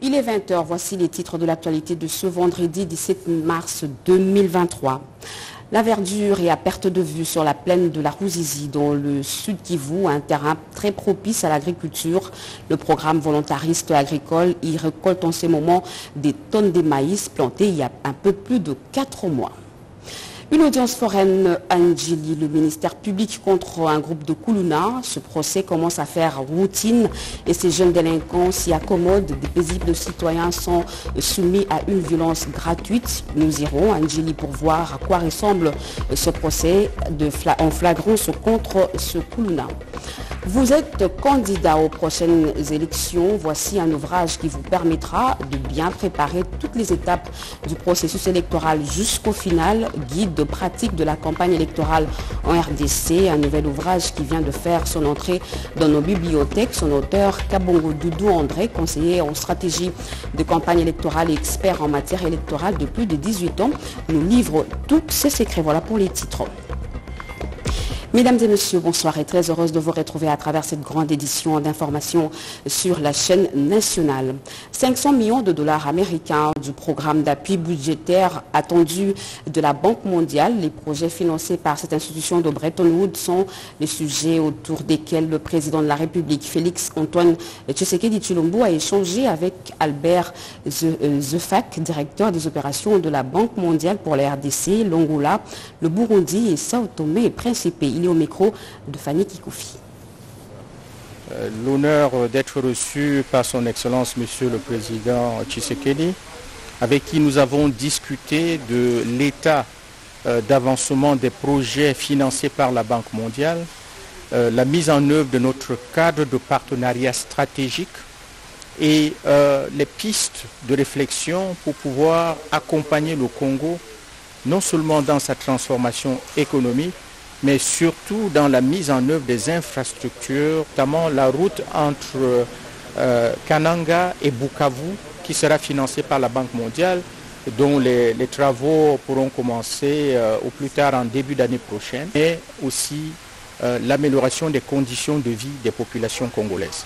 Il est 20h, voici les titres de l'actualité de ce vendredi 17 mars 2023. La verdure est à perte de vue sur la plaine de la Rouzizi, dans le sud Kivu, un terrain très propice à l'agriculture. Le programme volontariste agricole y récolte en ce moment des tonnes de maïs plantés il y a un peu plus de 4 mois. Une audience foraine à Ndjili, le ministère public contre un groupe de Koulouna. Ce procès commence à faire routine et ces jeunes délinquants s'y accommodent. Des paisibles citoyens sont soumis à une violence gratuite. Nous irons à pour voir à quoi ressemble ce procès en flagrance contre ce Koulouna. Vous êtes candidat aux prochaines élections. Voici un ouvrage qui vous permettra de bien préparer toutes les étapes du processus électoral jusqu'au final. Guide de pratique de la campagne électorale en RDC. Un nouvel ouvrage qui vient de faire son entrée dans nos bibliothèques. Son auteur, Kabongo Doudou André, conseiller en stratégie de campagne électorale et expert en matière électorale de plus de 18 ans, nous livre tous ses secrets. Voilà pour les titres. Mesdames et messieurs, bonsoir et très heureuse de vous retrouver à travers cette grande édition d'information sur la chaîne nationale. 500 millions de dollars américains du programme d'appui budgétaire attendu de la Banque mondiale. Les projets financés par cette institution de Bretton Woods sont les sujets autour desquels le président de la République, Félix Antoine Tshisekedi Chilombo, a échangé avec Albert Zefak, directeur des opérations de la Banque mondiale pour la RDC, l'Angola, le Burundi et Sao Tomé et Principe. Au micro de Fanny Kikoufi. L'honneur d'être reçu par son Excellence Monsieur le Président Tshisekedi, avec qui nous avons discuté de l'état d'avancement des projets financés par la Banque mondiale, la mise en œuvre de notre cadre de partenariat stratégique et les pistes de réflexion pour pouvoir accompagner le Congo non seulement dans sa transformation économique, mais surtout dans la mise en œuvre des infrastructures, notamment la route entre Kananga et Bukavu, qui sera financée par la Banque mondiale, dont les, travaux pourront commencer au plus tard en début d'année prochaine, et aussi l'amélioration des conditions de vie des populations congolaises.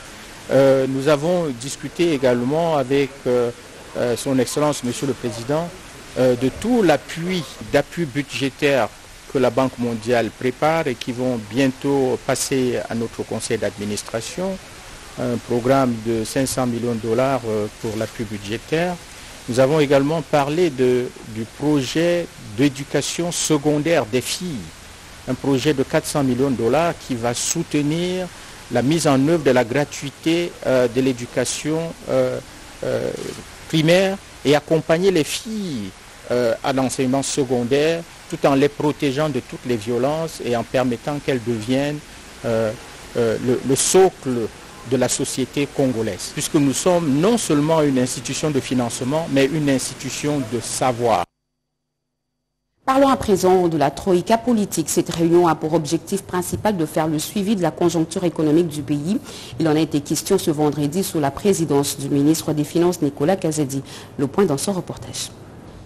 nous avons discuté également avec son Excellence, Monsieur le Président, de tout l'appui, d'appui budgétaire que la Banque mondiale prépare et qui vont bientôt passer à notre conseil d'administration, un programme de 500 millions de dollars pour l'appui budgétaire. Nous avons également parlé de, du projet d'éducation secondaire des filles, un projet de 400 millions de dollars qui va soutenir la mise en œuvre de la gratuité de l'éducation primaire et accompagner les filles à l'enseignement secondaire tout en les protégeant de toutes les violences et en permettant qu'elles deviennent le, le, socle de la société congolaise. Puisque nous sommes non seulement une institution de financement, mais une institution de savoir. Parlons à présent de la Troïka politique. Cette réunion a pour objectif principal de faire le suivi de la conjoncture économique du pays. Il en a été question ce vendredi sous la présidence du ministre des Finances Nicolas Kazedi. Le point dans son reportage.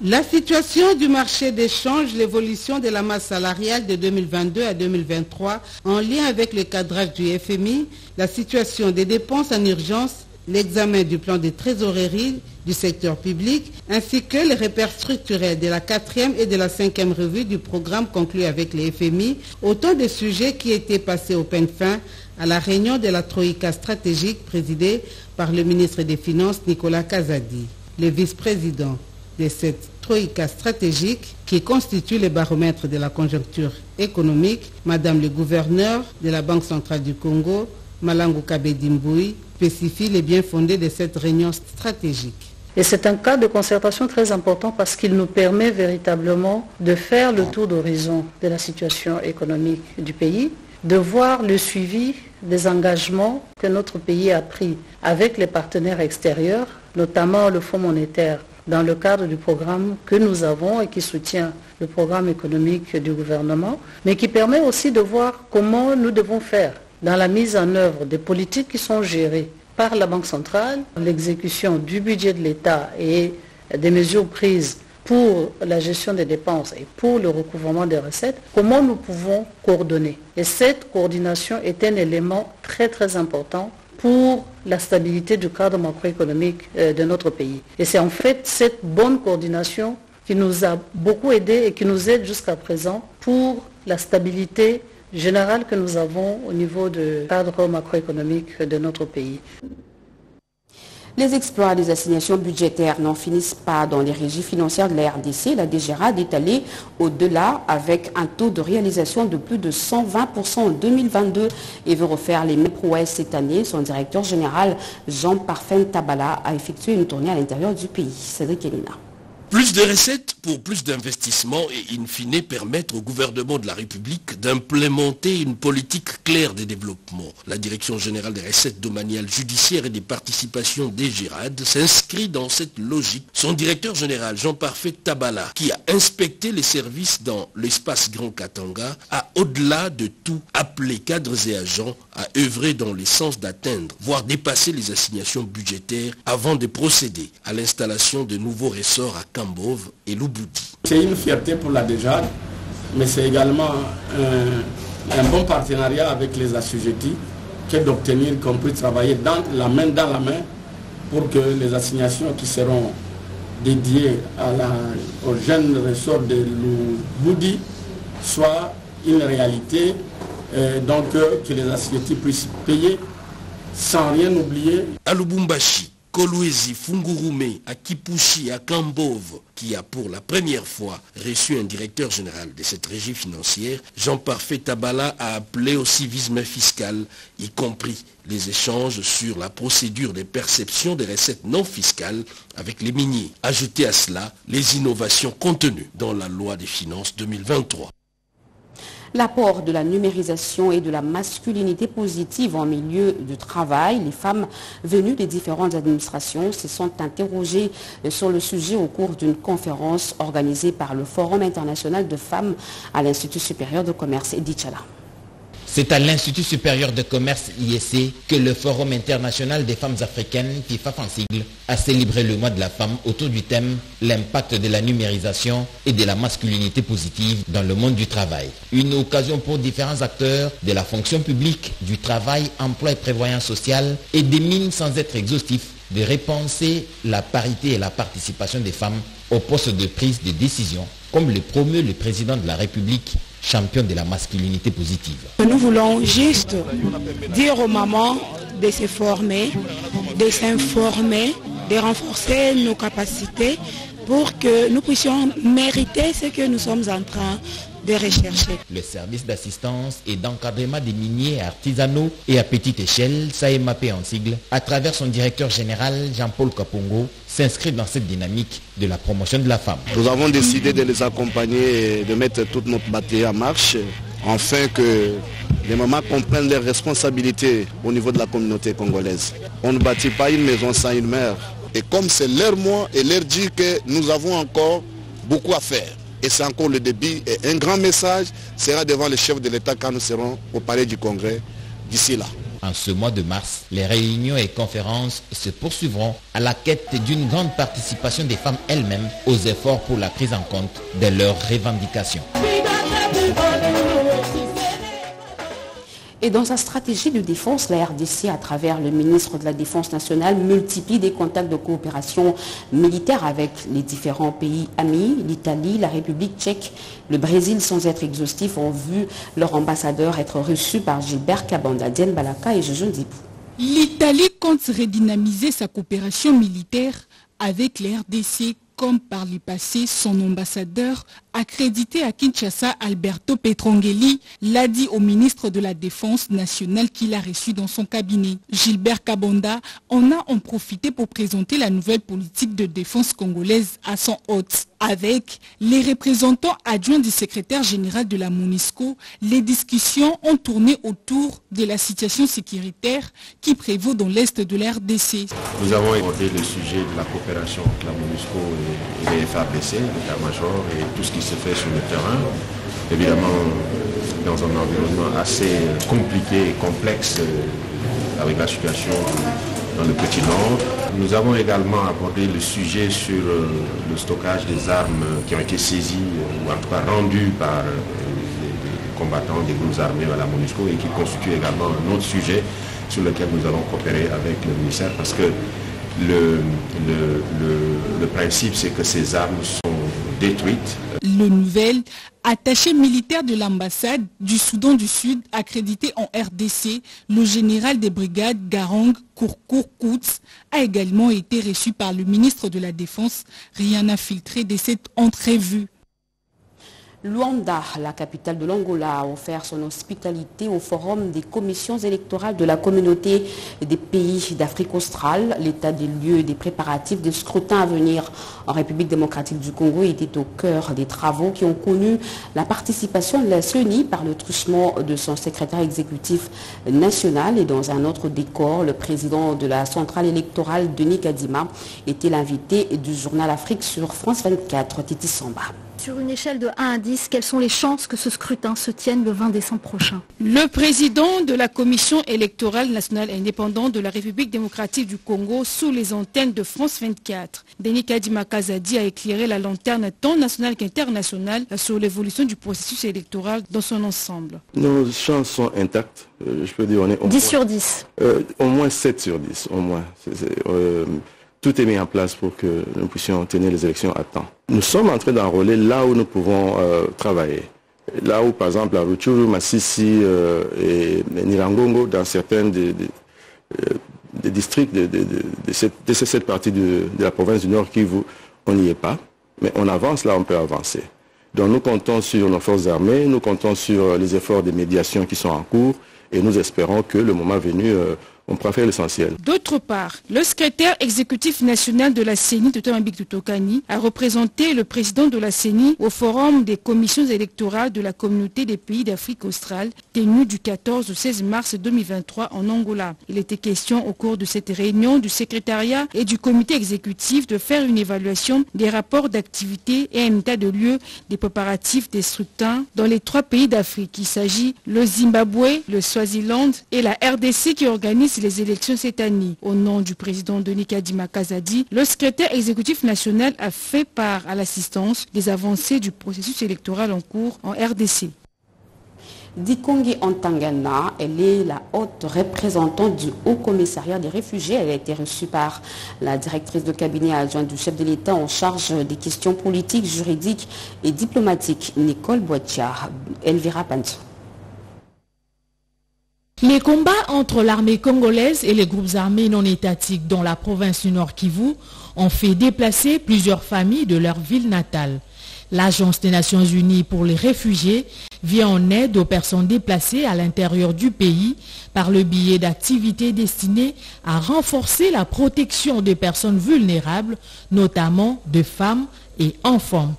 La situation du marché d'échange, l'évolution de la masse salariale de 2022 à 2023 en lien avec le cadrage du FMI, la situation des dépenses en urgence, l'examen du plan de trésorerie du secteur public, ainsi que les repères structurels de la quatrième et de la cinquième revue du programme conclu avec le FMI, autant de sujets qui étaient passés au peine fin à la réunion de la Troïka stratégique présidée par le ministre des Finances Nicolas Kazadi. Le vice-président de cette troïka stratégique qui constitue le baromètre de la conjoncture économique, Madame le gouverneur de la Banque centrale du Congo, Malango Kabedimboui, spécifie les biens fondés de cette réunion stratégique. Et c'est un cas de concertation très important parce qu'il nous permet véritablement de faire le tour d'horizon de la situation économique du pays, de voir le suivi des engagements que notre pays a pris avec les partenaires extérieurs, notamment le Fonds monétaire dans le cadre du programme que nous avons et qui soutient le programme économique du gouvernement, mais qui permet aussi de voir comment nous devons faire dans la mise en œuvre des politiques qui sont gérées par la Banque centrale, l'exécution du budget de l'État et des mesures prises pour la gestion des dépenses et pour le recouvrement des recettes, comment nous pouvons coordonner. Et cette coordination est un élément très très important pour la stabilité du cadre macroéconomique euh, de notre pays. Et c'est en fait cette bonne coordination qui nous a beaucoup aidé et qui nous aide jusqu'à présent pour la stabilité générale que nous avons au niveau du cadre macroéconomique de notre pays. Les exploits des assignations budgétaires n'en finissent pas dans les régies financières de la RDC. La DGRAD est allée au-delà avec un taux de réalisation de plus de 120% en 2022 et veut refaire les mêmes prouesses cette année. Son directeur général, Jean Parfum Tabala, a effectué une tournée à l'intérieur du pays. Cédric Elina. Plus de recettes pour plus d'investissements et in fine permettre au gouvernement de la République d'implémenter une politique claire de développement. La Direction générale des recettes domaniales judiciaires et des participations des GIRAD s'inscrit dans cette logique. Son directeur général, Jean-Parfait Tabala, qui a inspecté les services dans l'espace Grand Katanga, a au-delà de tout appelé cadres et agents à œuvrer dans le sens d'atteindre, voire dépasser les assignations budgétaires avant de procéder à l'installation de nouveaux ressorts à Et Lubudi. C'est une fierté pour la DEJAD, mais c'est également un, un, bon partenariat avec les assujettis que d'obtenir qu'on puisse travailler dans la main dans la main pour que les assignations qui seront dédiées à la, aux jeunes ressorts de Lubudi soient une réalité, euh, donc euh, que les assujettis puissent payer sans rien oublier. À Lubumbashi, Kolwezi, Fungurume, à Kipushi, à Kambov, qui a pour la première fois reçu un directeur général de cette régie financière, Jean-Parfait Tabala a appelé au civisme fiscal, y compris les échanges sur la procédure de perception des recettes non fiscales avec les miniers. Ajoutez à cela les innovations contenues dans la loi des finances 2023. L'apport de la numérisation et de la masculinité positive en milieu de travail. Les femmes venues des différentes administrations se sont interrogées sur le sujet au cours d'une conférence organisée par le Forum international de femmes à l'Institut supérieur de commerce Edichala. C'est à l'Institut supérieur de commerce IEC que le Forum international des femmes africaines, FIFAF en a célébré le mois de la femme autour du thème L'impact de la numérisation et de la masculinité positive dans le monde du travail. Une occasion pour différents acteurs de la fonction publique, du travail, emploi et prévoyance sociale et des mines sans être exhaustifs de repenser la parité et la participation des femmes au poste de prise de décision, comme le promeut le président de la République champion de la masculinité positive. Nous voulons juste dire aux mamans de se former, de s'informer, de renforcer nos capacités pour que nous puissions mériter ce que nous sommes en train de rechercher. Le service d'assistance et d'encadrement des miniers artisanaux et à petite échelle, SAEMAP en sigle, à travers son directeur général Jean-Paul Kapongo, s'inscrit dans cette dynamique de la promotion de la femme. Nous avons décidé de les accompagner et de mettre toute notre batterie en marche afin que les mamans comprennent leurs responsabilités au niveau de la communauté congolaise. On ne bâtit pas une maison sans une mère. Et comme c'est leur mois et leur dire que nous avons encore beaucoup à faire. Et c'est encore le début. Et un grand message sera devant les chefs de l'État quand nous serons au palais du Congrès d'ici là. En ce mois de mars, les réunions et conférences se poursuivront à la quête d'une grande participation des femmes elles-mêmes aux efforts pour la prise en compte de leurs revendications. Et dans sa stratégie de défense, la RDC, à travers le ministre de la Défense nationale, multiplie des contacts de coopération militaire avec les différents pays amis, l'Italie, la République tchèque, le Brésil, sans être exhaustif, ont vu leur ambassadeur être reçu par Gilbert Kabanda, Diane Balaka et Jojo Dibou. L'Italie compte redynamiser sa coopération militaire avec les RDC comme par le passé, son ambassadeur accrédité à Kinshasa, Alberto Petrongeli, l'a dit au ministre de la Défense nationale qu'il a reçu dans son cabinet. Gilbert Kabonda en a en profité pour présenter la nouvelle politique de défense congolaise à son hôte. Avec les représentants adjoints du secrétaire général de la MONUSCO, les discussions ont tourné autour de la situation sécuritaire qui prévaut dans l'est de la RDC. Nous avons abordé le sujet de la coopération entre la MONUSCO et les FARDC, l'état-major et tout ce qui se fait sur le terrain. Évidemment, dans un environnement assez compliqué et complexe avec la situation dans le Petit Nord. Nous avons également abordé le sujet sur le stockage des armes qui ont été saisies ou en tout cas rendues par les combattants des groupes armés à la MONUSCO et qui constitue également un autre sujet sur lequel nous allons coopérer avec le ministère parce que le, principe, c'est que ces armes sont détruites. Le nouvel attaché militaire de l'ambassade du Soudan du Sud accrédité en RDC, le général des brigades Garang Kourkour a également été reçu par le ministre de la Défense. Rien n'a filtré de cette entrevue. Luanda, la capitale de l'Angola, a offert son hospitalité au forum des commissions électorales de la communauté des pays d'Afrique australe. L'état des lieux des préparatifs des scrutins à venir en République démocratique du Congo était au cœur des travaux qui ont connu la participation de la CENI par le truchement de son secrétaire exécutif national et dans un autre décor, le président de la centrale électorale, Denis Kadima, était l'invité du journal Afrique sur France 24, Titi Samba. Sur une échelle de 1 à 10, quelles sont les chances que ce scrutin se tienne le 20 décembre prochain Le président de la Commission électorale nationale indépendante de la République démocratique du Congo sous les antennes de France 24, Denis Kadima Kazadi a éclairé la lanterne tant nationale qu'internationale sur l'évolution du processus électoral dans son ensemble. Nos chances sont intactes. Euh, je peux dire on est 10 sur 10 euh, Au moins 7 sur 10, au moins. Euh, tout est mis en place pour que nous puissions tenir les élections à temps. Nous sommes en train d'enrôler là où nous pouvons euh, travailler. Là où, par exemple, à Ruchuru, Massissi euh, et Nirangongo, dans certains des, euh, districts de, cette, partie de, la province du Nord Kivu, on n'y est pas. Mais on avance là, on peut avancer. Donc nous comptons sur nos forces armées, nous comptons sur les efforts de médiation qui sont en cours et nous espérons que le moment venu, on faire l'essentiel. D'autre part, le secrétaire exécutif national de la CENI, Totamabik Tutokani, a représenté le président de la CENI au forum des commissions électorales de la communauté des pays d'Afrique australe, tenu du 14 au 16 mars 2023 en Angola. Il était question au cours de cette réunion du secrétariat et du comité exécutif de faire une évaluation des rapports d'activité et un état de lieu des préparatifs des dans les trois pays d'Afrique. Il s'agit le Zimbabwe, le Swaziland et la RDC qui organisent les élections cette année. Au nom du président Denis Kadima Kazadi, le secrétaire exécutif national a fait part à l'assistance des avancées du processus électoral en cours en RDC. Dikongi Antangana, elle est la haute représentante du Haut Commissariat des réfugiés. Elle a été reçue par la directrice de cabinet adjointe du chef de l'État en charge des questions politiques, juridiques et diplomatiques, Nicole Boitia. Elvira Panto. Les combats entre l'armée congolaise et les groupes armés non étatiques dans la province du Nord Kivu ont fait déplacer plusieurs familles de leur ville natale. L'Agence des Nations Unies pour les réfugiés vient en aide aux personnes déplacées à l'intérieur du pays par le biais d'activités destinées à renforcer la protection des personnes vulnérables, notamment de femmes et enfants.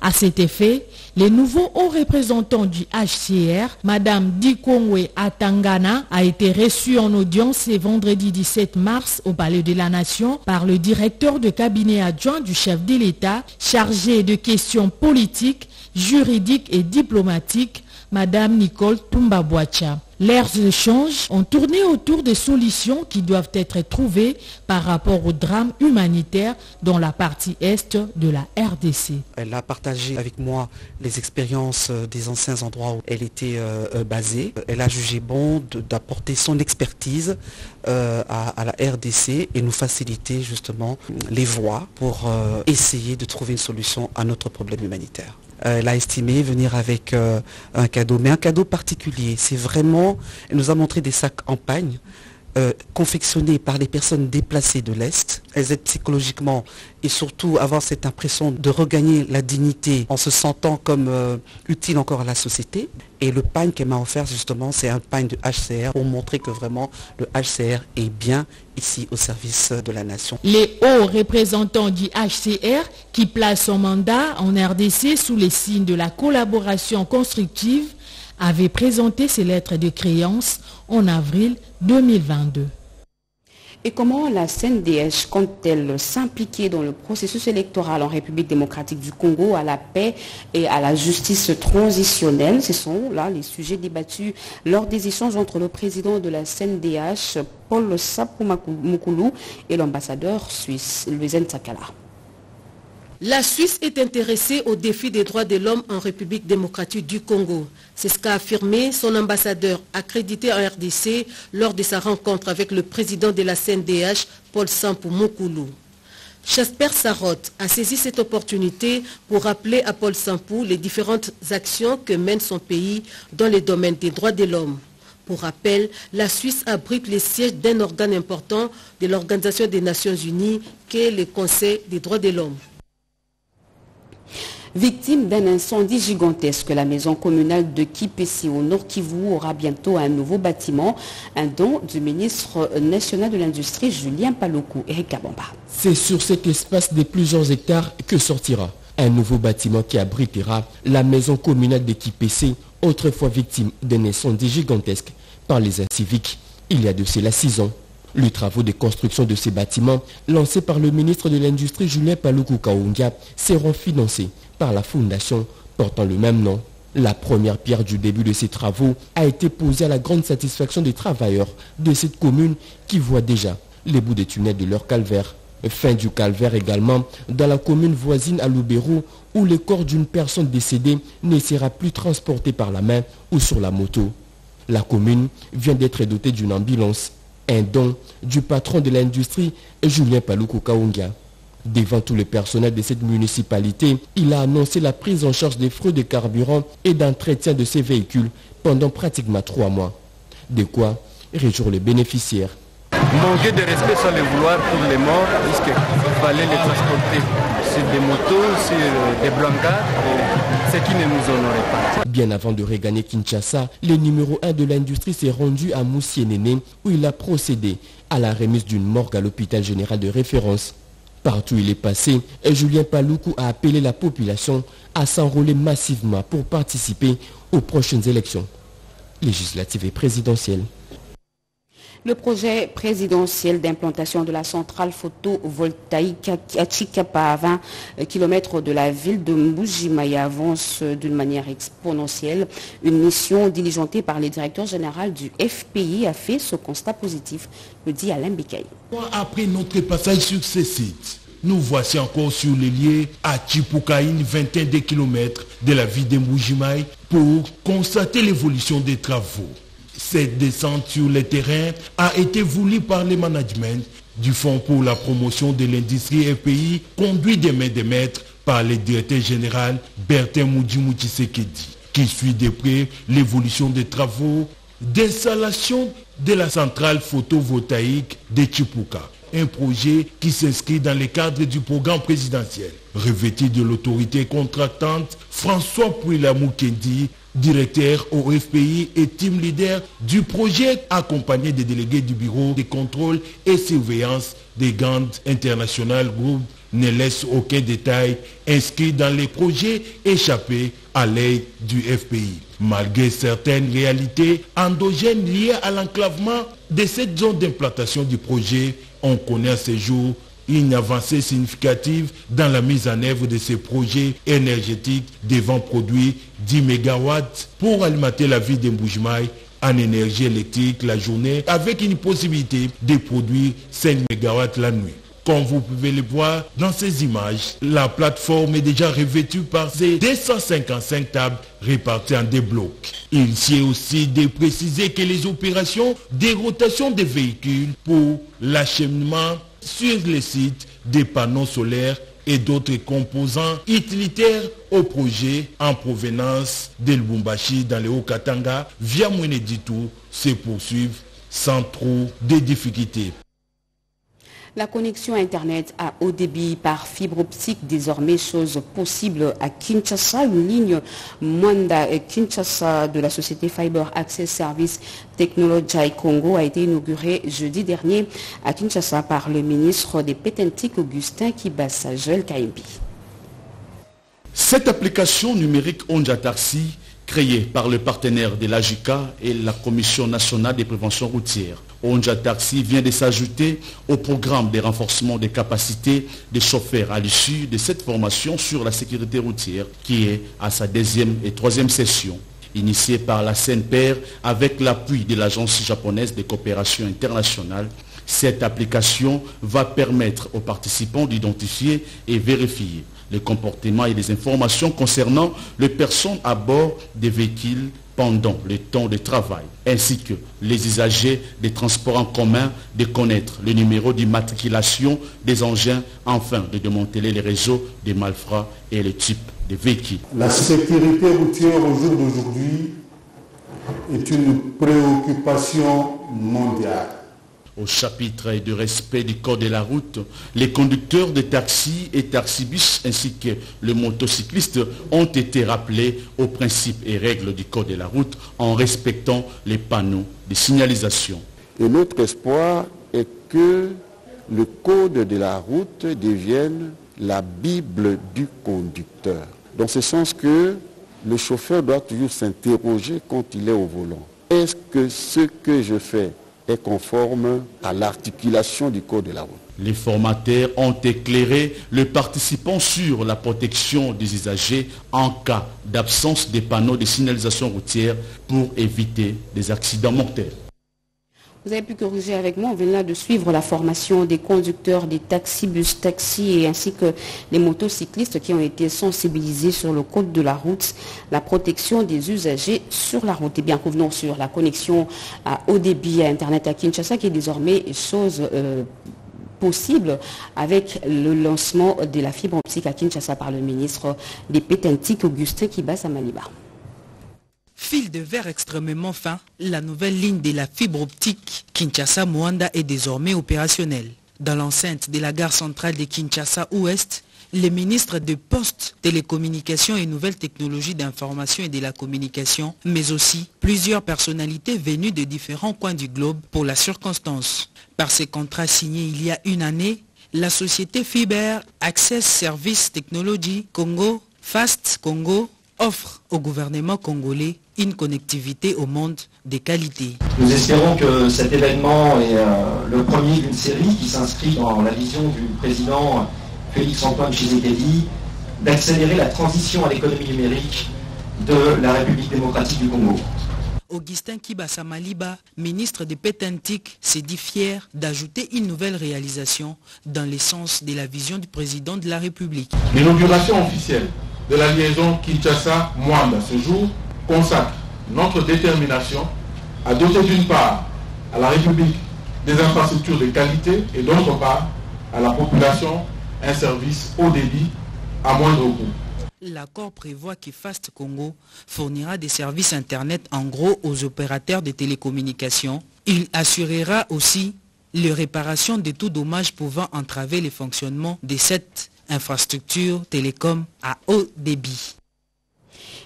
À cet effet, les nouveaux hauts représentants du HCR, Madame Dikongwe Atangana, a été reçue en audience ce vendredi 17 mars au Palais de la Nation par le directeur de cabinet adjoint du chef de l'État chargé de questions politiques, juridiques et diplomatiques, Madame Nicole Tumbabwacha. Leurs échanges ont tourné autour des solutions qui doivent être trouvées par rapport au drame humanitaire dans la partie est de la RDC. Elle a partagé avec moi les expériences euh, des anciens endroits où elle était euh, euh, basée. Elle a jugé bon d'apporter son expertise à, la RDC et nous faciliter justement les voies pour essayer de trouver une solution à notre problème humanitaire. Euh, elle a estimé venir avec euh, un cadeau, mais un cadeau particulier. C'est vraiment, elle nous a montré des sacs en pagne. Euh, confectionnés par les personnes déplacées de l'Est. Elles aident psychologiquement et surtout avoir cette impression de regagner la dignité en se sentant comme utile encore à la société. Et le pagne qu'elle m'a offert justement, c'est un pagne de HCR pour montrer que vraiment le HCR est bien ici au service de la nation. Les hauts représentants du HCR qui placent son mandat en RDC sous les signes de la collaboration constructive avaient présenté ces lettres de créance en avril 2022. Et comment la CNDH compte-t-elle s'impliquer dans le processus électoral en République démocratique du Congo, à la paix et à la justice transitionnelle? Ce sont là les sujets débattus lors des échanges entre le président de la CNDH, Paul Sapoumakoulou, et l'ambassadeur suisse, Louisen Sakala. La Suisse est intéressée au défi des droits de l'homme en République démocratique du Congo. C'est ce qu'a affirmé son ambassadeur accrédité en RDC lors de sa rencontre avec le président de la CNDH, Paul Sampou Moukoulou. Jasper Sarotte a saisi cette opportunité pour rappeler à Paul Sampou les différentes actions que mène son pays dans les domaines des droits de l'homme. Pour rappel, la Suisse abrite les sièges d'un organe important de l'Organisation des Nations Unies, qu'est le Conseil des droits de l'homme. Victime d'un incendie gigantesque, la maison communale de Kipesi au Nord Kivu aura bientôt un nouveau bâtiment, un don du ministre national de l'Industrie Julien Paloukou. Eric Kabamba. C'est sur cet espace de plusieurs hectares que sortira un nouveau bâtiment qui abritera la maison communale de Kipesi, autrefois victime d'un incendie gigantesque par les inciviques il y a de cela six ans. Les travaux de construction de ces bâtiments, lancés par le ministre de l'Industrie Julien Paloukou Kaunga, seront financés par la fondation portant le même nom. La première pierre du début de ces travaux a été posée à la grande satisfaction des travailleurs de cette commune qui voient déjà les bouts des tunnels de leur calvaire. Fin du calvaire également dans la commune voisine à Loubérou où le corps d'une personne décédée ne sera plus transporté par la main ou sur la moto. La commune vient d'être dotée d'une ambulance, un don du patron de l'industrie Julien Paloukou Kaunga. Devant tout le personnel de cette municipalité, il a annoncé la prise en charge des frais de carburant et d'entretien de ces véhicules pendant pratiquement trois mois. De quoi réjouir les bénéficiaires. Manquer de respect sans le vouloir pour les morts, puisqu'il fallait les transporter sur des motos, sur des brancards, qui ne nous pas. Bien avant de regagner Kinshasa, le numéro 1 de l'industrie s'est rendu à Moussienene où il a procédé à la remise d'une morgue à l'hôpital général de référence. Partout où il est passé, Julien Paloukou a appelé la population à s'enrôler massivement pour participer aux prochaines élections législatives et présidentielles. Le projet présidentiel d'implantation de la centrale photovoltaïque à Chikapa, à 20 km de la ville de Mbujimaya, avance d'une manière exponentielle. Une mission diligentée par le directeur général du FPI a fait ce constat positif, le dit Alain Bikaï. Après notre passage sur ces sites, nous voici encore sur les lieux à Chipuka, vingtaine de kilomètres de la ville de Mbujimai, pour constater l'évolution des travaux. Cette descente sur le terrain a été voulue par le management du Fonds pour la promotion de l'industrie FPI, conduit de main de maître par le directeur général Bertin Moudjimou Sekedi, qui suit de près l'évolution des travaux d'installation de la centrale photovoltaïque de Chipuka un projet qui s'inscrit dans le cadre du programme présidentiel. Revêtu de l'autorité contractante, François Pouila Moukendi, directeur au FPI et team leader du projet, accompagné des délégués du bureau de contrôle et surveillance des grandes internationales groupes, ne laisse aucun détail inscrit dans les projets échappés à l'aide du FPI. Malgré certaines réalités endogènes liées à l'enclavement de cette zone d'implantation du projet, on connaît à ce jour une avancée significative dans la mise en œuvre de ces projets énergétiques devant produire 10 MW pour alimenter la ville d'Emboujmaï en énergie électrique la journée avec une possibilité de produire 5 MW la nuit. Comme vous pouvez le voir dans ces images, la plateforme est déjà revêtue par ces 255 tables réparties en deux blocs. Il est aussi de préciser que les opérations de rotation des véhicules pour l'acheminement sur les sites des panneaux solaires et d'autres composants utilitaires au projet en provenance de Lubumbashi dans le Haut-Katanga via Mweneditu se poursuivent sans trop de difficultés. La connexion Internet à haut débit par fibre optique, désormais chose possible à Kinshasa. Une ligne Mwanda Kinshasa de la société Fiber Access Service Technology Congo a été inaugurée jeudi dernier à Kinshasa par le ministre des Pétentiques Augustin Kibassa Joel Kaimbi. Cette application numérique Onja créée par le partenaire de l'AJICA et la Commission nationale des préventions routières, Onja Taxi vient de s'ajouter au programme de renforcement des capacités des chauffeurs à l'issue de cette formation sur la sécurité routière qui est à sa deuxième et troisième session. Initiée par la CNPR avec l'appui de l'Agence japonaise de coopération internationale, cette application va permettre aux participants d'identifier et vérifier les comportements et les informations concernant les personnes à bord des véhicules pendant le temps de travail, ainsi que les usagers des transports en commun de connaître le numéro d'immatriculation des engins afin de démanteler les réseaux des malfrats et les types de véhicules. La sécurité routière au jour d'aujourd'hui est une préoccupation mondiale. Au chapitre de respect du code de la route, les conducteurs de taxis et taxibus ainsi que les motocyclistes ont été rappelés aux principes et règles du code de la route en respectant les panneaux de signalisation. Et notre espoir est que le code de la route devienne la Bible du conducteur. Dans ce sens que le chauffeur doit toujours s'interroger quand il est au volant. Est-ce que ce que je fais conforme à l'articulation du code de la route Les formateurs ont éclairé les participants sur la protection des usagers en cas d'absence des panneaux de signalisation routière pour éviter des accidents mortels. Vous avez pu corriger avec moi, on vient de suivre la formation des conducteurs des taxis, bus, taxis et ainsi que les motocyclistes qui ont été sensibilisés sur le code de la route, la protection des usagers sur la route. Et bien, revenons sur la connexion à haut débit à Internet à Kinshasa qui est désormais chose euh, possible avec le lancement de la fibre optique à Kinshasa par le ministre des Pétentiques, Augustin Kibas Maliba. Fil de verre extrêmement fin, la nouvelle ligne de la fibre optique Kinshasa-Moanda est désormais opérationnelle. Dans l'enceinte de la gare centrale de Kinshasa-Ouest, les ministres de Postes, Télécommunications et Nouvelles Technologies d'Information et de la Communication, mais aussi plusieurs personnalités venues de différents coins du globe pour la circonstance. Par ces contrats signés il y a une année, la société Fiber Access Service Technology Congo, Fast Congo, offre au gouvernement congolais une connectivité au monde de qualité. Nous espérons que cet événement est euh, le premier d'une série qui s'inscrit dans la vision du président Félix-Antoine Tshisekedi d'accélérer la transition à l'économie numérique de la République démocratique du Congo. Augustin Kibasa Maliba, ministre des Pétantiques, s'est dit fier d'ajouter une nouvelle réalisation dans l'essence de la vision du président de la République. L'inauguration officielle de la liaison Kinshasa-Mwanda ce jour consacre notre détermination à doter d'une part à la République des infrastructures de qualité et d'autre part à la population un service haut débit à moindre coût. L'accord prévoit que Fast Congo fournira des services Internet en gros aux opérateurs de télécommunications. Il assurera aussi les réparations de tout dommage pouvant entraver le fonctionnement de cette infrastructure télécom à haut débit.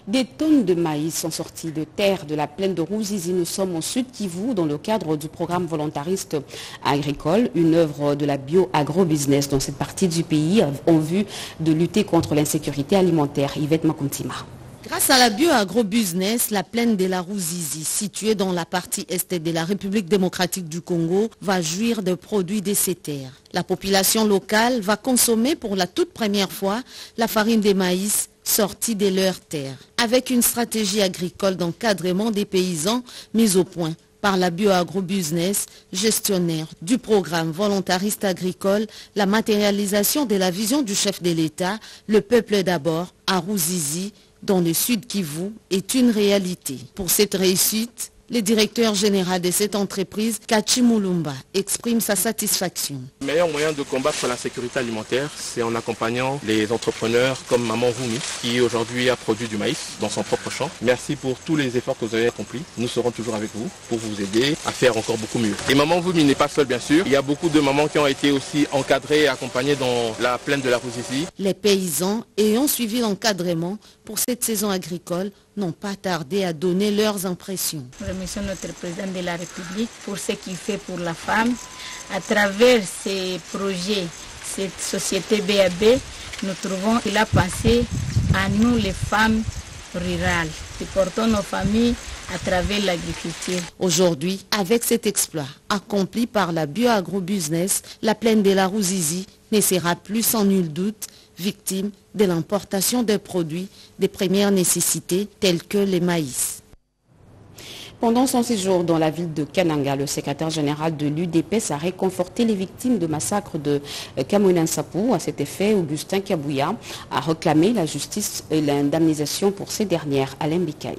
Des tonnes de maïs sont sorties de terre de la plaine de Rouzizi. Nous sommes au sud Kivu dans le cadre du programme volontariste agricole, une œuvre de la bio-agro-business dans cette partie du pays en vue de lutter contre l'insécurité alimentaire. Yvette Makuntima. Grâce à la bio-agro-business, la plaine de la Rouzizi, située dans la partie est de la République démocratique du Congo, va jouir de produits de ces terres. La population locale va consommer pour la toute première fois la farine de maïs sortie de leurs terres, avec une stratégie agricole d'encadrement des paysans mise au point par la bio-agro-business, gestionnaire du programme volontariste agricole, la matérialisation de la vision du chef de l'État, le peuple d'abord, à Rouzizi, dans le sud Kivu, est une réalité. Pour cette réussite, le directeur général de cette entreprise, Kachi Mulumba, exprime sa satisfaction. Le meilleur moyen de combattre la sécurité alimentaire, c'est en accompagnant les entrepreneurs comme Maman Voumi, qui aujourd'hui a produit du maïs dans son propre champ. Merci pour tous les efforts que vous avez accomplis. Nous serons toujours avec vous pour vous aider à faire encore beaucoup mieux. Et Maman Voumi n'est pas seule, bien sûr. Il y a beaucoup de mamans qui ont été aussi encadrées et accompagnées dans la plaine de la Rouzizi. Les paysans ayant suivi l'encadrement pour cette saison agricole n'ont pas tardé à donner leurs impressions. Remercions notre président de la République pour ce qu'il fait pour la femme. À travers ces projets, cette société BAB, nous trouvons qu'il a pensé à nous les femmes rurales qui portons nos familles à travers l'agriculture. Aujourd'hui, avec cet exploit accompli par la bio-agro-business, la plaine de la Rouzizi ne sera plus sans nul doute victime de l'importation des produits de première nécessité tels que les maïs. Pendant son séjour dans la ville de Kananga, le secrétaire général de l'UDPS a réconforté les victimes de massacre de Kamounan Sapou. À cet effet, Augustin Kabouya a réclamé la justice et l'indemnisation pour ces dernières. Alain Bikaï.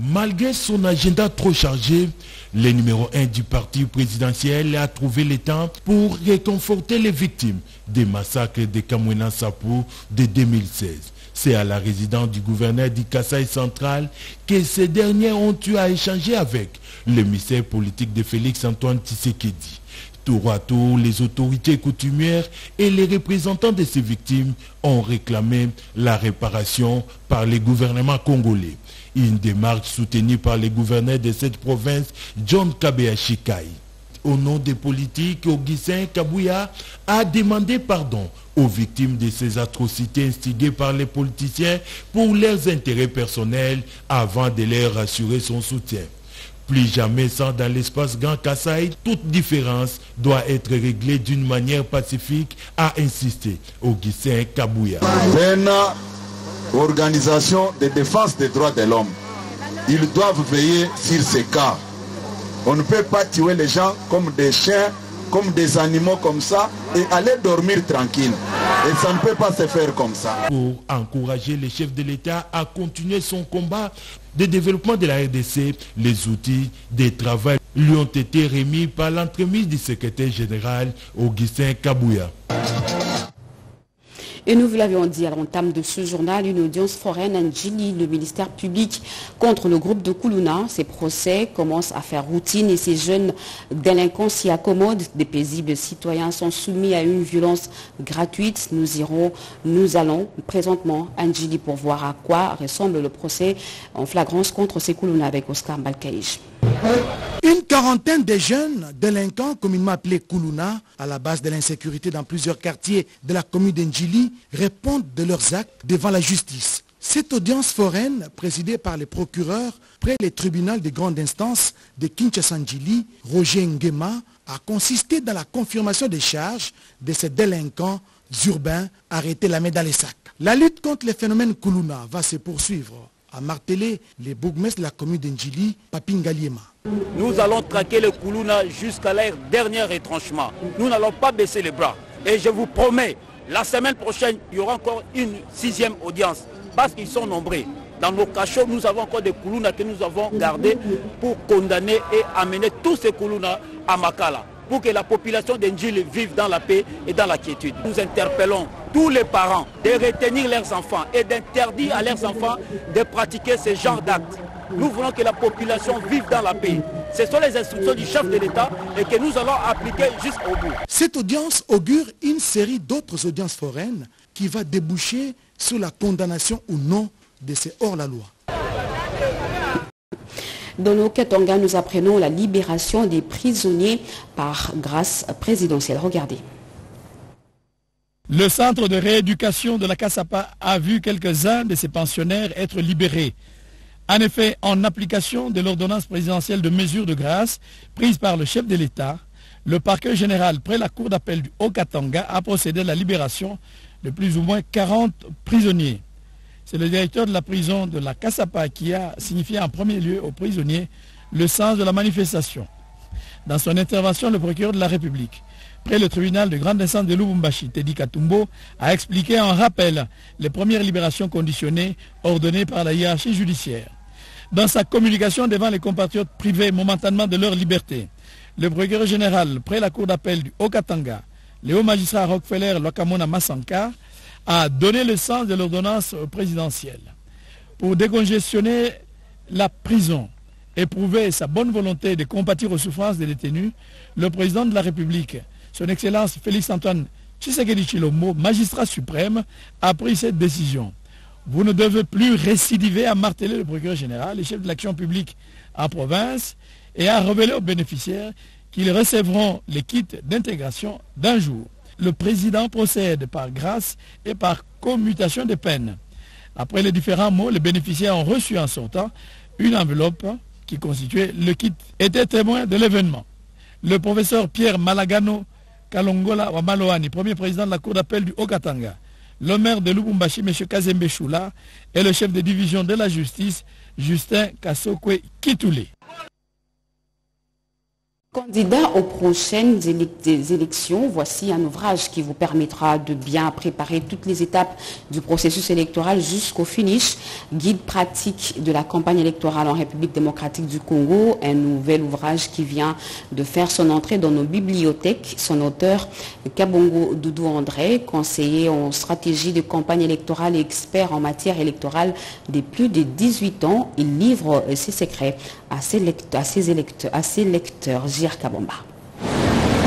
Malgré son agenda trop chargé, le numéro 1 du parti présidentiel a trouvé le temps pour réconforter les victimes des massacres de Kamounan Sapou de 2016. C'est à la résidence du gouverneur du Kassai central que ces derniers ont eu à échanger avec l'émissaire politique de Félix Antoine Tshisekedi. Tour à tour, les autorités coutumières et les représentants de ces victimes ont réclamé la réparation par les gouvernements congolais. Une démarche soutenue par le gouverneur de cette province, John Kabea Shikai au nom des politiques, Augustin Kabouya a demandé pardon aux victimes de ces atrocités instigées par les politiciens pour leurs intérêts personnels avant de leur assurer son soutien. Plus jamais sans dans l'espace Grand Kassai, toute différence doit être réglée d'une manière pacifique, a insisté Augustin Kabouya. Organisation de défense des droits de l'homme, ils doivent veiller sur ces cas on ne peut pas tuer les gens comme des chiens, comme des animaux comme ça et aller dormir tranquille. Et ça ne peut pas se faire comme ça. Pour encourager les chefs de l'État à continuer son combat de développement de la RDC, les outils de travail lui ont été remis par l'entremise du secrétaire général Augustin Kabouya. Et nous vous l'avions dit à l'entame de ce journal, une audience foraine en Gili, le ministère public contre le groupe de Koulouna. Ces procès commencent à faire routine et ces jeunes délinquants s'y accommodent. Des paisibles citoyens sont soumis à une violence gratuite. Nous irons, nous allons présentement à Gili pour voir à quoi ressemble le procès en flagrance contre ces Koulouna avec Oscar Balkaïch. Une quarantaine de jeunes délinquants, communément appelés Koulouna, à la base de l'insécurité dans plusieurs quartiers de la commune d'Endjili, répondent de leurs actes devant la justice. Cette audience foraine, présidée par les procureurs près le tribunal de grande instance de Kinshasa-Ndjili, Roger Nguema, a consisté dans la confirmation des charges de ces délinquants urbains arrêtés la main dans les sacs. La lutte contre les phénomènes Koulouna va se poursuivre a martelé les bourgmestres de la commune d'Endjili, Papingaliema. Nous allons traquer le Koulouna jusqu'à leur dernier retranchement. Nous n'allons pas baisser les bras. Et je vous promets, la semaine prochaine, il y aura encore une sixième audience. Parce qu'ils sont nombreux. Dans nos cachots, nous avons encore des Koulouna que nous avons gardés pour condamner et amener tous ces Koulouna à Makala pour que la population d'Endjili vive dans la paix et dans la quiétude. Nous interpellons tous les parents de retenir leurs enfants et d'interdire à leurs enfants de pratiquer ce genre d'actes. Nous voulons que la population vive dans la paix. Ce sont les instructions du chef de l'État et que nous allons appliquer jusqu'au bout. Cette audience augure une série d'autres audiences foraines qui va déboucher sur la condamnation ou non de ces hors-la-loi. Dans nos Katanga, nous apprenons la libération des prisonniers par grâce présidentielle. Regardez. Le centre de rééducation de la Kassapa a vu quelques-uns de ses pensionnaires être libérés. En effet, en application de l'ordonnance présidentielle de mesure de grâce prise par le chef de l'État, le parquet général près la cour d'appel du Haut-Katanga a procédé à la libération de plus ou moins 40 prisonniers. C'est le directeur de la prison de la Kassapa qui a signifié en premier lieu aux prisonniers le sens de la manifestation. Dans son intervention, le procureur de la République, près le tribunal de grande instance de Lubumbashi, Teddy Katumbo, a expliqué en rappel les premières libérations conditionnées ordonnées par la hiérarchie judiciaire. Dans sa communication devant les compatriotes privés momentanément de leur liberté, le procureur général, près la cour d'appel du Haut-Katanga, le haut magistrat Rockefeller Lokamona Massankar, a donné le sens de l'ordonnance présidentielle. Pour décongestionner la prison et prouver sa bonne volonté de compatir aux souffrances des détenus, le président de la République, son Excellence Félix-Antoine Tshisekedi Chilombo, magistrat suprême, a pris cette décision. Vous ne devez plus récidiver à marteler le procureur général, les chefs de l'action publique en province, et à révéler aux bénéficiaires qu'ils recevront les kits d'intégration d'un jour le président procède par grâce et par commutation de peine. Après les différents mots, les bénéficiaires ont reçu en sortant une enveloppe qui constituait le kit, était témoin de l'événement. Le professeur Pierre Malagano Kalongola Wamaloani, premier président de la cour d'appel du Haut-Katanga, le maire de Lubumbashi, M. Kazembe Choula, et le chef de division de la justice, Justin Kasokwe Kitoulé. Candidat aux prochaines élections, voici un ouvrage qui vous permettra de bien préparer toutes les étapes du processus électoral jusqu'au finish. Guide pratique de la campagne électorale en République démocratique du Congo, un nouvel ouvrage qui vient de faire son entrée dans nos bibliothèques. Son auteur, Kabongo Doudou André, conseiller en stratégie de campagne électorale et expert en matière électorale des plus de 18 ans, il livre ses secrets à ses, lecteurs, à ses, électeurs, à ses lecteurs.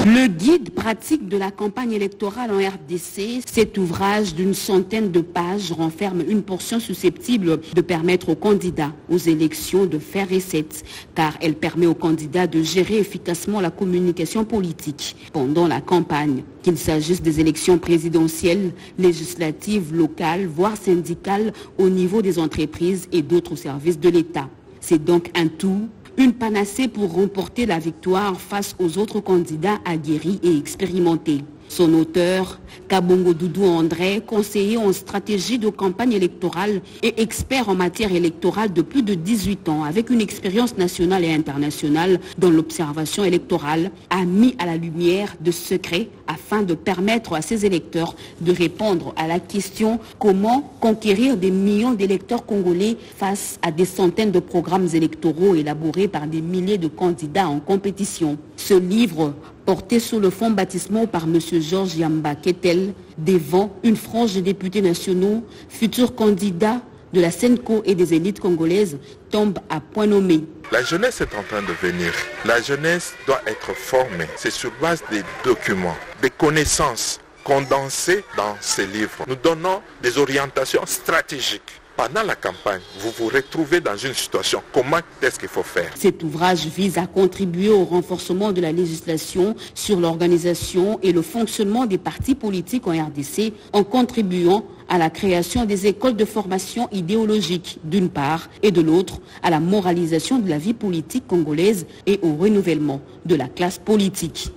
Le guide pratique de la campagne électorale en RDC, cet ouvrage d'une centaine de pages renferme une portion susceptible de permettre aux candidats aux élections de faire recette, car elle permet aux candidats de gérer efficacement la communication politique pendant la campagne, qu'il s'agisse des élections présidentielles, législatives, locales, voire syndicales au niveau des entreprises et d'autres services de l'État. C'est donc un tout une panacée pour remporter la victoire face aux autres candidats aguerris et expérimentés. Son auteur, Kabongo Doudou André, conseiller en stratégie de campagne électorale et expert en matière électorale de plus de 18 ans, avec une expérience nationale et internationale dans l'observation électorale, a mis à la lumière de secrets afin de permettre à ses électeurs de répondre à la question comment conquérir des millions d'électeurs congolais face à des centaines de programmes électoraux élaborés par des milliers de candidats en compétition. Ce livre porté sous le fond baptismal par M. Georges Yamba Ketel, devant une frange de députés nationaux, futurs candidats de la SENCO et des élites congolaises, tombe à point nommé. La jeunesse est en train de venir. La jeunesse doit être formée. C'est sur base des documents, des connaissances condensées dans ces livres. Nous donnons des orientations stratégiques pendant la campagne, vous vous retrouvez dans une situation, comment est-ce qu'il faut faire? Cet ouvrage vise à contribuer au renforcement de la législation sur l'organisation et le fonctionnement des partis politiques en RDC en contribuant à la création des écoles de formation idéologique d'une part et de l'autre à la moralisation de la vie politique congolaise et au renouvellement de la classe politique.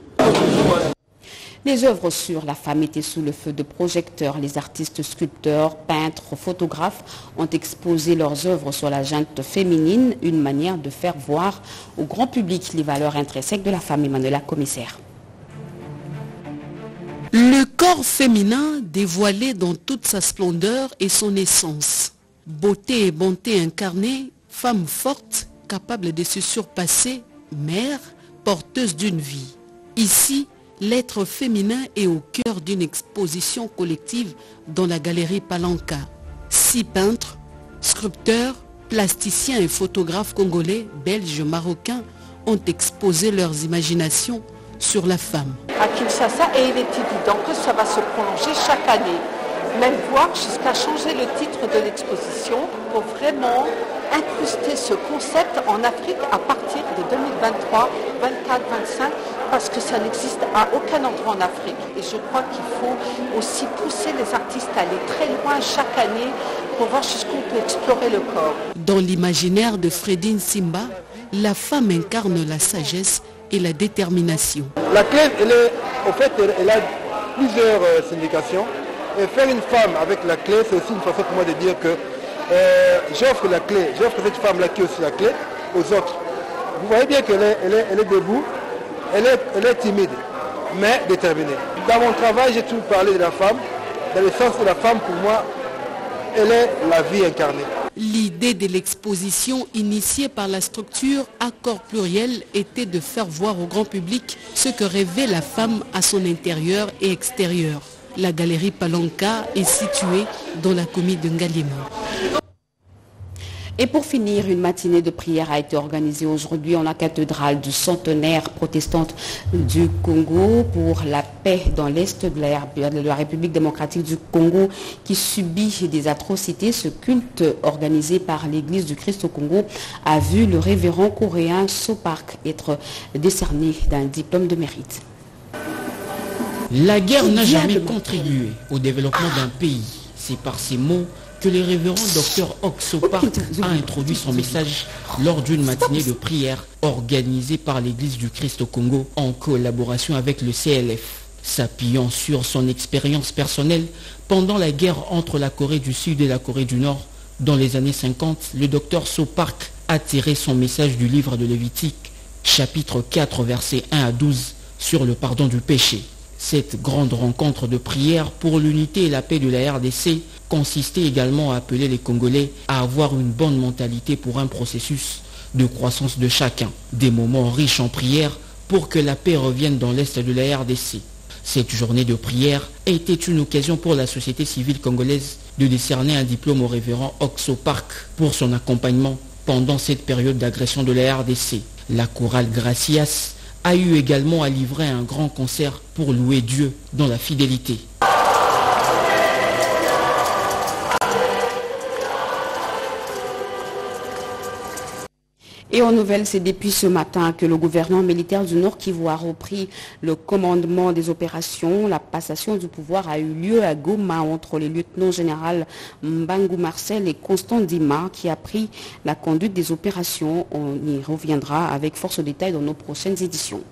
Les œuvres sur la femme étaient sous le feu de projecteurs. Les artistes, sculpteurs, peintres, photographes ont exposé leurs œuvres sur la junte féminine, une manière de faire voir au grand public les valeurs intrinsèques de la femme, Emmanuela Commissaire. Le corps féminin dévoilé dans toute sa splendeur et son essence. Beauté et bonté incarnées, femme forte, capable de se surpasser, mère, porteuse d'une vie. Ici, l'être féminin est au cœur d'une exposition collective dans la galerie Palanca. Six peintres, sculpteurs, plasticiens et photographes congolais, belges, marocains ont exposé leurs imaginations sur la femme. À Kinshasa, et il est évident que ça va se prolonger chaque année, même voire jusqu'à changer le titre de l'exposition pour vraiment incruster ce concept en Afrique à partir de 2023, 24, 25 parce que ça n'existe à aucun endroit en Afrique. Et je crois qu'il faut aussi pousser les artistes à aller très loin chaque année pour voir jusqu'où on peut explorer le corps. Dans l'imaginaire de Fredine Simba, la femme incarne la sagesse et la détermination. La clé, elle est, au fait, elle, a plusieurs euh, significations. Et faire une femme avec la clé, c'est aussi une façon pour moi de dire que euh, j'offre la clé, j'offre cette femme-là qui est aussi la clé aux autres. Vous voyez bien qu'elle est, elle est debout, elle est, timide, mais déterminée. Dans mon travail, j'ai toujours parlé de la femme. Dans le sens de la femme, pour moi, elle est la vie incarnée. L'idée de l'exposition initiée par la structure Accord Pluriel était de faire voir au grand public ce que rêvait la femme à son intérieur et extérieur. La galerie Palanca est située dans la commune de Ngalima. Et pour finir, une matinée de prière a été organisée aujourd'hui en la cathédrale du centenaire protestante du Congo pour la paix dans l'est de la République démocratique du Congo qui subit des atrocités. Ce culte organisé par l'Église du Christ au Congo a vu le révérend coréen Sopark être décerné d'un diplôme de mérite. La guerre n'a jamais contribué au développement d'un pays. C'est par ces mots que le révérend docteur Oxopark a introduit son message lors d'une matinée de prière organisée par l'Église du Christ au Congo en collaboration avec le CLF. S'appuyant sur son expérience personnelle pendant la guerre entre la Corée du Sud et la Corée du Nord, Dans les années 50, le docteur Sopark a tiré son message du livre de Lévitique, chapitre 4, versets 1 à 12, sur le pardon du péché. Cette grande rencontre de prière pour l'unité et la paix de la RDC consistait également à appeler les Congolais à avoir une bonne mentalité pour un processus de croissance de chacun. Des moments riches en prière pour que la paix revienne dans l'Est de la RDC. Cette journée de prière était une occasion pour la société civile congolaise de décerner un diplôme au révérend Oxo Park pour son accompagnement pendant cette période d'agression de la RDC. La chorale Gracias a eu également à livrer un grand concert pour louer Dieu dans la fidélité. Et en nouvelle, c'est depuis ce matin que le gouvernement militaire du Nord Kivu a repris le commandement des opérations. La passation du pouvoir a eu lieu à Goma entre les lieutenants généraux Mbangu Marcel et Constant Dima qui a pris la conduite des opérations. On y reviendra avec force détail dans nos prochaines éditions.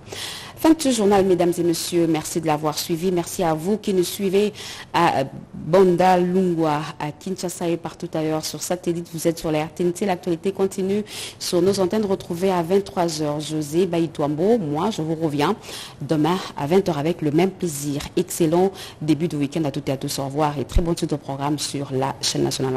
Fin de ce journal, mesdames et messieurs. Merci de l'avoir suivi. Merci à vous qui nous suivez à Banda, Lungwa, à Kinshasa et partout ailleurs sur satellite. Vous êtes sur la RTNT. L'actualité continue sur nos antennes retrouvées à 23h. José Baïtouambo, moi, je vous reviens demain à 20h avec le même plaisir. Excellent début de week-end à toutes et à tous. Au revoir et très bonne suite au programme sur la chaîne nationale.